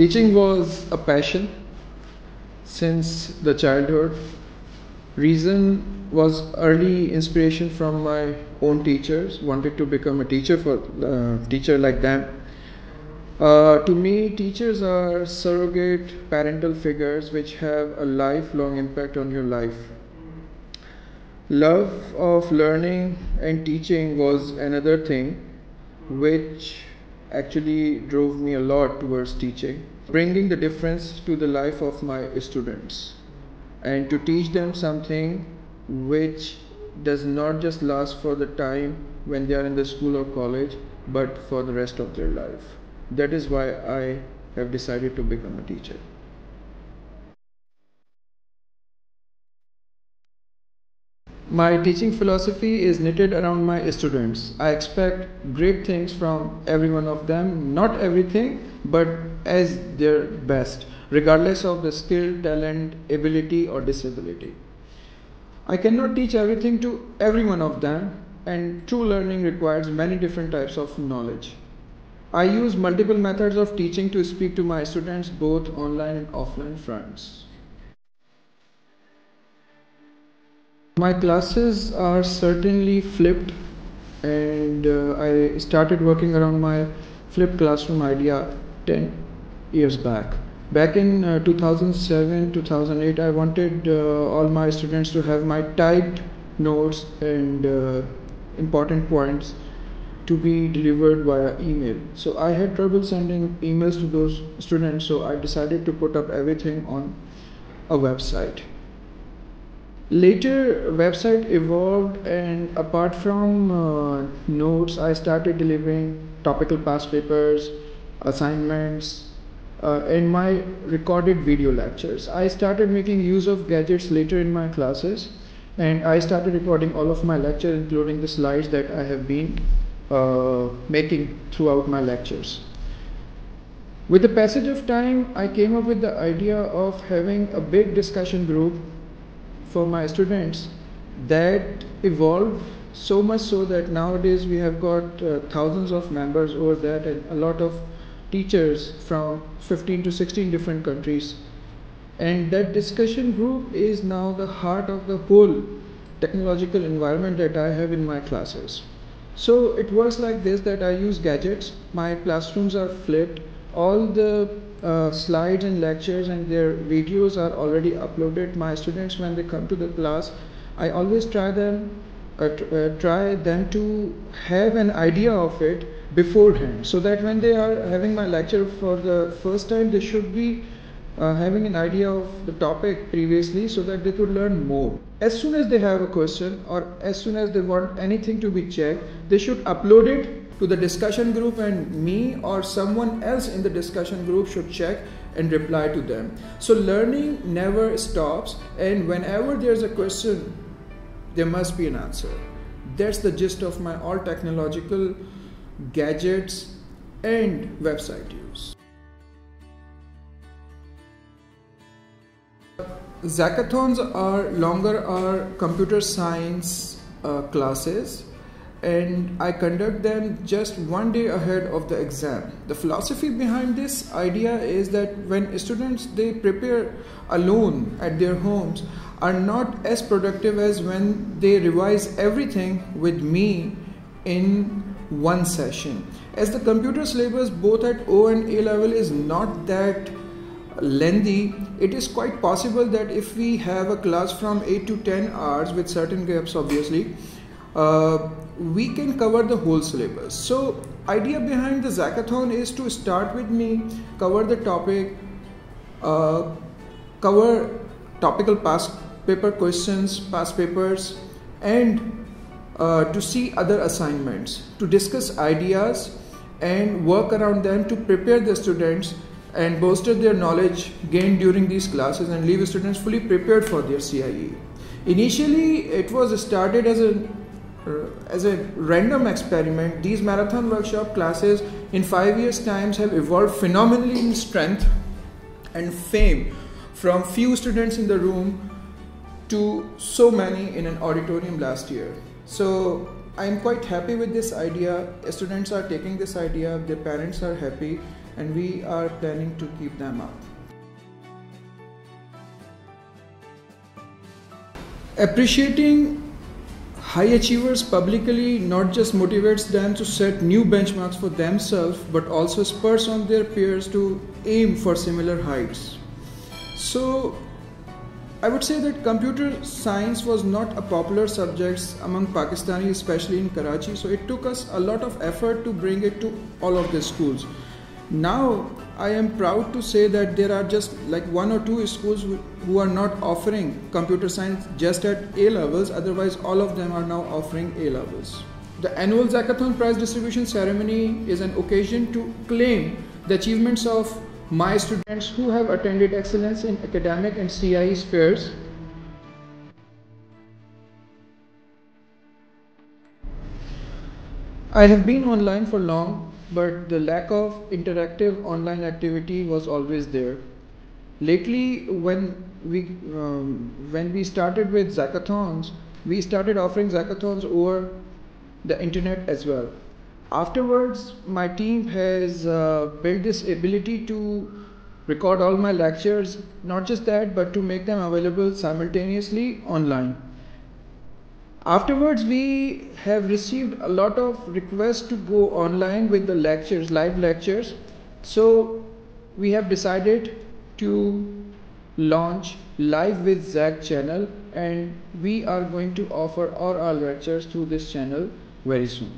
Teaching was a passion since the childhood. Reason was early inspiration from my own teachers. Wanted to become a teacher for uh, teacher like them. Uh, to me, teachers are surrogate parental figures which have a lifelong impact on your life. Love of learning and teaching was another thing which actually drove me a lot towards teaching, bringing the difference to the life of my students and to teach them something which does not just last for the time when they are in the school or college but for the rest of their life. That is why I have decided to become a teacher. My teaching philosophy is knitted around my students. I expect great things from every one of them, not everything, but as their best, regardless of the skill, talent, ability, or disability. I cannot teach everything to every one of them, and true learning requires many different types of knowledge. I use multiple methods of teaching to speak to my students both online and offline fronts. My classes are certainly flipped and uh, I started working around my flipped classroom idea 10 years back. Back in uh, 2007 2008, I wanted uh, all my students to have my typed notes and uh, important points to be delivered via email. So I had trouble sending emails to those students, so I decided to put up everything on a website. Later, website evolved, and apart from uh, notes, I started delivering topical past papers, assignments, uh, and my recorded video lectures. I started making use of gadgets later in my classes, and I started recording all of my lectures, including the slides that I have been uh, making throughout my lectures. With the passage of time, I came up with the idea of having a big discussion group for my students that evolved so much so that nowadays we have got uh, thousands of members over that and a lot of teachers from 15 to 16 different countries and that discussion group is now the heart of the whole technological environment that I have in my classes. So it works like this that I use gadgets. My classrooms are flipped. All the uh, slides and lectures and their videos are already uploaded. My students, when they come to the class, I always try them uh, uh, try them to have an idea of it beforehand, so that when they are having my lecture for the first time, they should be uh, having an idea of the topic previously so that they could learn more. As soon as they have a question or as soon as they want anything to be checked, they should upload it to the discussion group and me or someone else in the discussion group should check and reply to them. So learning never stops and whenever there's a question, there must be an answer. That's the gist of my all technological gadgets and website use. Zakathons are longer are computer science uh, classes and I conduct them just one day ahead of the exam. The philosophy behind this idea is that when students they prepare alone at their homes are not as productive as when they revise everything with me in one session. As the computer syllabus both at O and A level is not that lengthy, it is quite possible that if we have a class from 8 to 10 hours with certain gaps obviously, uh, we can cover the whole syllabus. So idea behind the Zakathon is to start with me, cover the topic, uh, cover topical past paper questions, past papers, and uh, to see other assignments, to discuss ideas and work around them to prepare the students and bolster their knowledge gained during these classes and leave students fully prepared for their CIE. Initially, it was started as a uh, as a random experiment. These marathon workshop classes in five years' times have evolved phenomenally in strength and fame from few students in the room to so many in an auditorium last year. So I'm quite happy with this idea. Students are taking this idea, their parents are happy and we are planning to keep them up. Appreciating high achievers publicly not just motivates them to set new benchmarks for themselves but also spurs on their peers to aim for similar heights. So I would say that computer science was not a popular subject among Pakistanis, especially in Karachi. So it took us a lot of effort to bring it to all of the schools. Now I am proud to say that there are just like one or two schools who are not offering computer science just at A levels. Otherwise, all of them are now offering A levels. The annual Zakathon prize distribution ceremony is an occasion to claim the achievements of my students who have attended excellence in academic and CIE spheres I have been online for long, but the lack of interactive online activity was always there. Lately, when we um, when we started with Zakathons, we started offering Zakathons over the internet as well afterwards my team has uh, built this ability to record all my lectures not just that but to make them available simultaneously online afterwards we have received a lot of requests to go online with the lectures live lectures. So we have decided to launch live with ZAK channel and we are going to offer all our lectures through this channel very soon